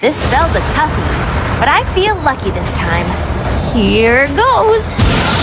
This spell's a toughie, but I feel lucky this time. Here goes.